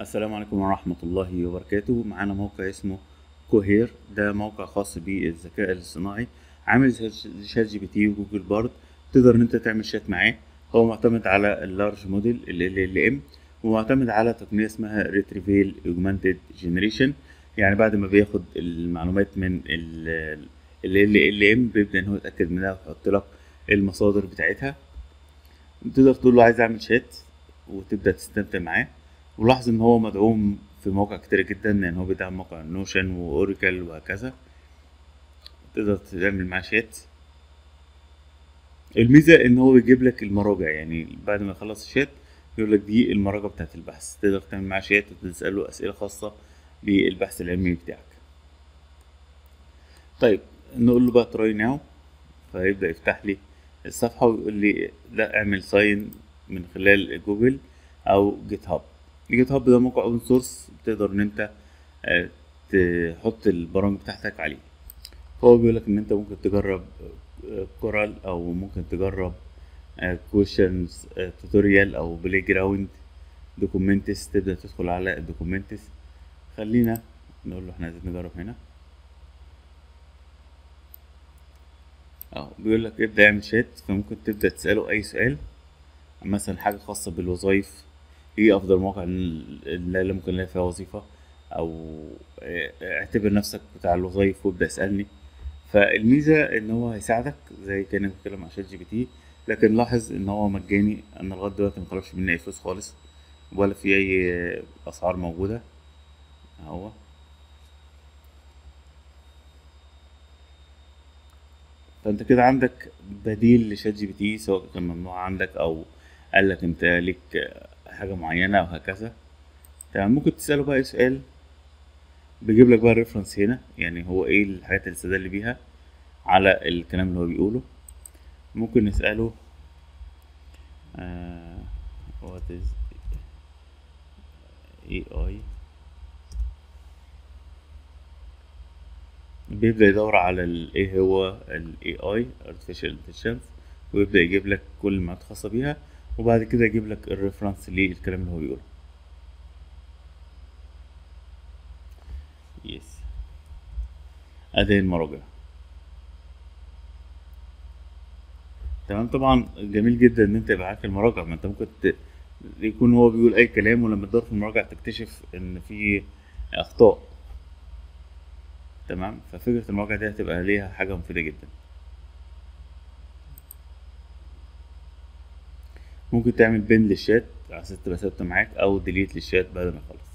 السلام عليكم ورحمة الله وبركاته. معانا موقع اسمه كوهير. ده موقع خاص بالذكاء الاصطناعي. عامل شات جي بي تي وجوجل بارد. تقدر إن أنت تعمل شات معاه. هو معتمد على ال large model LLM ومعتمد على تقنية اسمها retrieval augmented generation يعني بعد ما بياخد المعلومات من ال LLM بيبدأ إن هو يتأكد منها ويحط لك المصادر بتاعتها. تقدر تقول له عايز أعمل شات وتبدأ تستمتع معاه. ولاحظ إن هو مدعوم في مواقع كتير جدا لأن هو بيدعم موقع نوشن واوراكل وهكذا. تقدر تعمل معاه شات. الميزة إن هو بيجيب لك المراجع يعني بعد ما يخلص الشات يقول لك دي المراجع بتاعت البحث. تقدر تعمل معاه شات وتسأله أسئلة خاصة بالبحث العلمي بتاعك. طيب نقول له بقى تراي ناو فيبدأ يفتح لي الصفحة ويقول لي لا اعمل sign من خلال جوجل أو جيت هاب جيت هاب ده موقع open source تقدر إن أنت تحط البرامج بتاعتك عليه. هو بيقول لك إن أنت ممكن تجرب كورال أو ممكن تجرب questions tutorial أو playground documents تبدأ تدخل على ال documents خلينا نقول له إحنا عايزين نجرب هنا. آه بيقول لك ابدأ اعمل شات فممكن تبدأ تسأله أي سؤال مثلا حاجة خاصة بالوظائف. إيه افضل مواقع اللي ممكن ألاقي فيها وظيفة؟ أو اعتبر نفسك بتاع الوظائف وابدأ اسألني. فالميزة إن هو هيساعدك زي كأنك بتتكلم مع شات جي بي تي لكن لاحظ إن هو مجاني. أنا لغاية دلوقتي ما طلبش مني أي فلوس خالص ولا في أي أسعار موجودة. أهو. فأنت كده عندك بديل لشات جي بي تي سواء كان ممنوع عندك أو قال لك أنت ليك حاجة معينة أو هكذا. تمام ممكن تسأله بقى سؤال بيجيب لك بقى ال reference هنا يعني هو إيه الحاجات اللي استدل بيها على الكلام اللي هو بيقوله. ممكن نسأله uh, what is AI بيبدأ يدور على إيه هو ال AI Artificial Intelligence ويبدأ يجيب لك كل المعلومات الخاصة بيها. وبعد كده يجيب لك ال reference للكلام اللي هو بيقوله. yes أدي المراجع تمام؟ طبعا جميل جدا إن أنت يبقى معاك المراجع ما أنت ممكن ت... يكون هو بيقول أي كلام ولما تدور في المراجع تكتشف إن في أخطاء. تمام؟ ففكرة المراجع دي هتبقى ليها حاجة مفيدة جدا. ممكن تعمل بين للشات. على أساس تبقى ثابتة معاك أو ديليت للشات بعد ما يخلص.